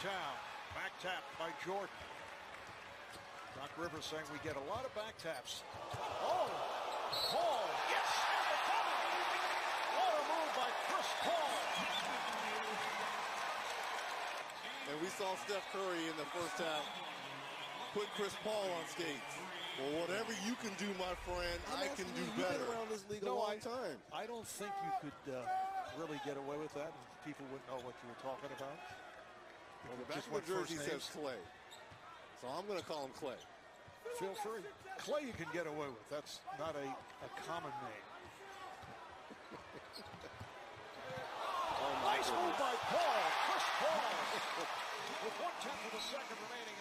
Georgetown. Back tap by Jordan. Doc Rivers saying we get a lot of back taps. Oh, Paul, yes, and. What a move by Chris Paul. And we saw Steph Curry in the first half put Chris Paul on skates. Well, whatever you can do, my friend, I can do You've better. Been around this league No, a long I- time. I don't think you could uh, really get away with that. and People wouldn't know what you were talking about. The back Just of the what jersey says Clay. So I'm going to call him Clay. Feel free. Clay you can get away with. That's not a, a common name. Oh nice move by Paul. Chris Paul. With one tenth of a second remaining